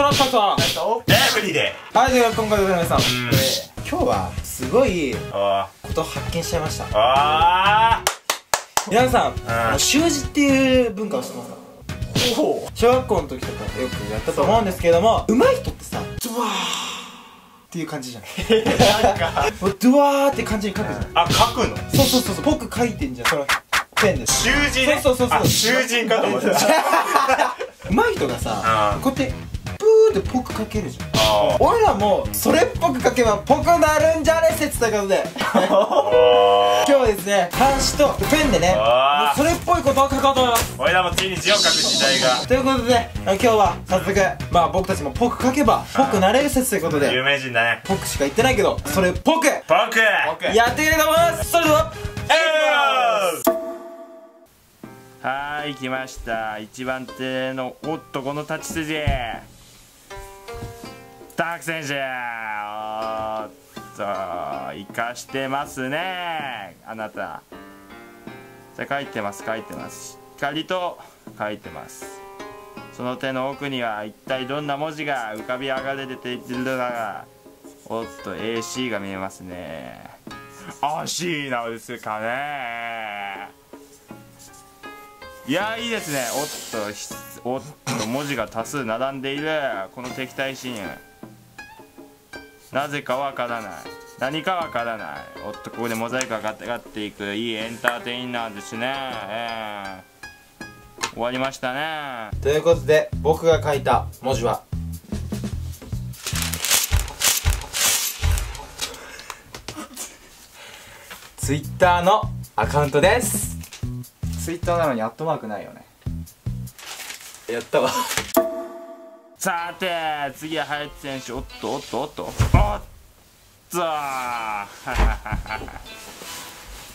そらったとエブリデはい、では今回でございます。うん。えー今日はすごいことを発見しちゃいました。ー。あ皆さん、習字っていう文化を知ってますか？小学校の時とかよくやったと思うんですけれども、上手い人ってさ、ドワーっていう感じじゃん。なんか。ドワーって感じに書くじゃん。あ書くの？そうそうそうそう、僕書いてんじゃん。そのペンで。囚人ね。そうそうそうそう。あ囚人かと思った上手い人がさう、ん。こうやって、プーってぽく書けるじゃん。あ俺らもそれっぽく書けばぽくなるんじゃね？説ということで。今ー日はですね漢詩とペンでねそれっぽいことを書こうと思います。俺らもついに字を書く時代が。ということであ今日は早速まあ僕たちもぽく書けばぽくなれる説ということ有で名人だね。ぽくしか言ってないけどそれっぽく僕やっていきたいと思います。それでははーい来ました。一番手のおっとこの立ち筋タク選手おーっと生かしてますね。あなた。さあ書いてます書いてます。しっかりと書いてます。その手の奥には一体どんな文字が浮かび上がれているのかおっと AC が見えますね。AC なですかね。いやいいですね。おっとおっと文字が多数並んでいる。この敵対シーン。なぜかわからない。何かわからない。おっとここでモザイクがかかっていく。いいエンターテイナーですね。えー終わりましたね。ということで僕が書いた文字は？ツイッターのアカウントです。ツイッターなのにアットマークないよね。やったわさて次は林選手。おっとおっとおっと。おっと。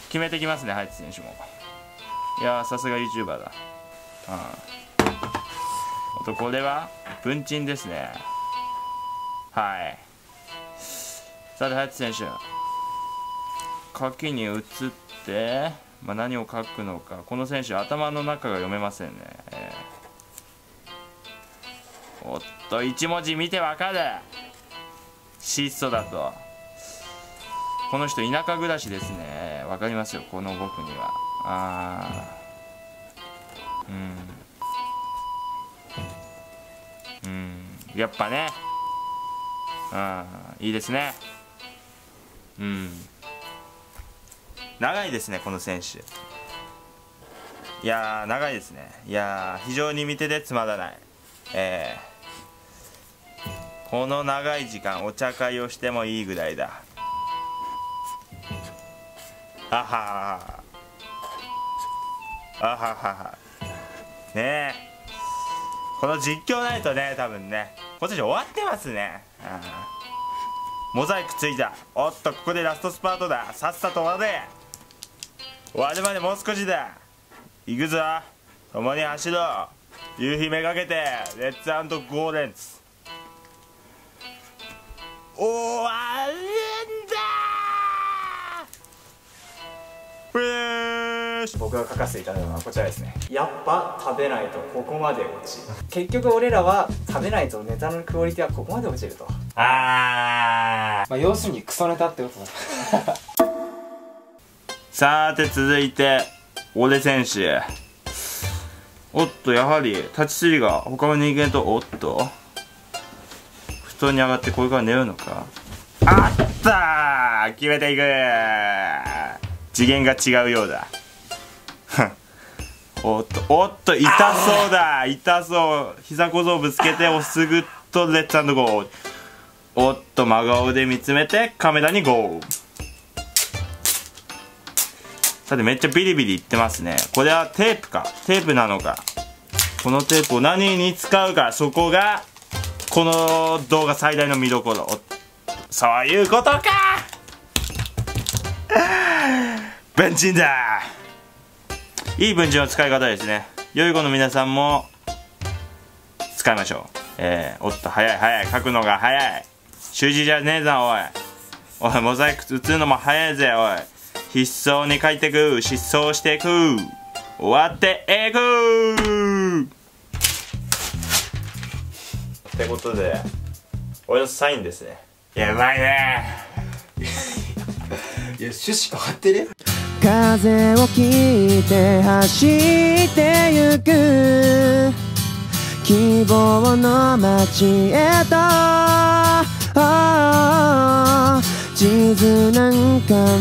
決めてきますね林選手も。いやさすが YouTuber だ。うん。とこれは文鎮ですね。はい。さて林選手。書きに移って、まあ、何を書くのか。この選手頭の中が読めませんね、えーおっと一文字見てわかる。質素だと。この人田舎暮らしですね。わかりますよこの僕には。あー。うん。うん。やっぱね。うんいいですね。うん。長いですねこの選手。いやー長いですね。いやー非常に見ててつまらない。えー。この長い時間お茶会をしてもいいぐらいだ。あははあははねえ。この実況ないとね多分ね。今年終わってますね。モザイクついた。おっとここでラストスパートだ。さっさと終われ。終わるまでもう少しだ。行くぞ。共に走ろう。夕日めがけて。レッツゴーレンツ。終わるんだ！フレッシュ僕が書かせていただいたのはこちらですね。やっぱ食べないとここまで落ち。る結局俺らは食べないとネタのクオリティはここまで落ちると。あー。まあ要するにクソネタってことだ。さて続いて俺選手。おっとやはり立ちすりが他の人間とおっと。布団に上がってこれから寝るのか。あった決めていく次元が違うようだ。おっとおっと痛そうだ！痛そう！膝小僧ぶつけて押すぐっとレッツゴー。おっと真顔で見つめてカメラにゴー。さてめっちゃビリビリいってますね。これはテープか。テープなのか。このテープを何に使うかそこがこの動画最大の見どころ。そういうことか。文鎮だ。いい文鎮の使い方ですね。良い子の皆さんも。使いましょう。えー、おっと早い早い。書くのが早い。習字じゃねえぞおい。おいモザイク打つのも早いぜおい。必勝に書いてく。失踪してく。終わっていく。ってことで俺のサインですね。いやうまいね。いや趣旨変わってる？風を切って走ってゆく。希望の街へと。地図なんかも